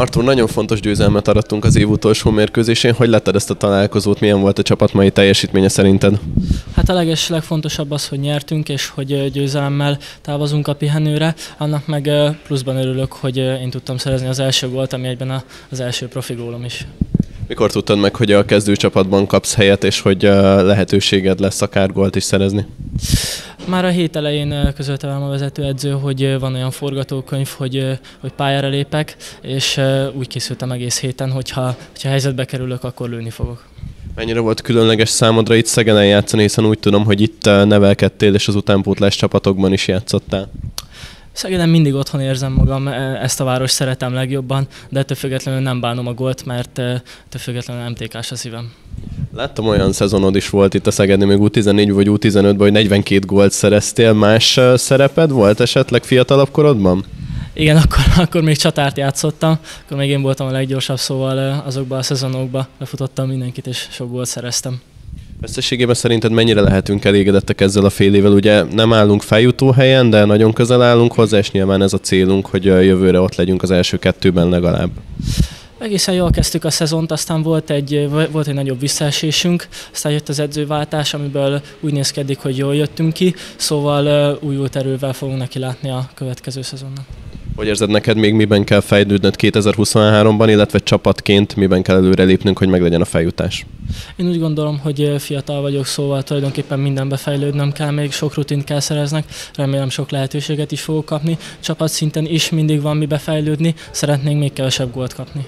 Artur, nagyon fontos győzelmet arattunk az év utolsó mérkőzésén. Hogy letted ezt a találkozót? Milyen volt a csapat mai teljesítménye szerinted? Hát a leges, legfontosabb az, hogy nyertünk, és hogy győzelemmel távozunk a pihenőre. Annak meg pluszban örülök, hogy én tudtam szerezni az első gólt, ami egyben az első profi gólom is. Mikor tudtad meg, hogy a kezdőcsapatban kapsz helyet, és hogy lehetőséged lesz akár gólt is szerezni? Már a hét elején közölte velem a vezetőedző, hogy van olyan forgatókönyv, hogy, hogy pályára lépek, és úgy készültem egész héten, hogyha, hogyha helyzetbe kerülök, akkor lőni fogok. Mennyire volt különleges számodra itt Szegeden játszani, hiszen úgy tudom, hogy itt nevelkedtél, és az utánpótlás csapatokban is játszottál. Szegeden mindig otthon érzem magam, ezt a város szeretem legjobban, de ettől függetlenül nem bánom a gólt, mert ettől függetlenül MTK-s a szívem. Láttam olyan szezonod is volt itt a Szegednél, még U14 vagy U15-ben, hogy 42 gólt szereztél. Más szereped volt esetleg fiatalabb korodban? Igen, akkor, akkor még csatárt játszottam, akkor még én voltam a leggyorsabb, szóval azokban a szezonokban lefutottam mindenkit, és sok gólt szereztem. Összességében szerinted mennyire lehetünk elégedettek ezzel a fél évvel? Ugye nem állunk feljutó helyen, de nagyon közel állunk hozzá, és nyilván ez a célunk, hogy jövőre ott legyünk az első kettőben legalább. Egészen jól kezdtük a szezont, aztán volt egy, volt egy nagyobb visszaesésünk, aztán jött az edzőváltás, amiből úgy néz ki, hogy jól jöttünk ki, szóval újult erővel fogunk neki látni a következő szezonnak. Hogy érzed neked még miben kell fejlődnöd 2023-ban, illetve csapatként miben kell előrelépnünk, hogy meglegyen a feljutás? Én úgy gondolom, hogy fiatal vagyok, szóval tulajdonképpen mindenbe fejlődnöm kell, még sok rutint kell szereznek, remélem sok lehetőséget is fogok kapni. Csapat szinten is mindig van mibe fejlődni, szeretnénk még kevesebb gólt kapni.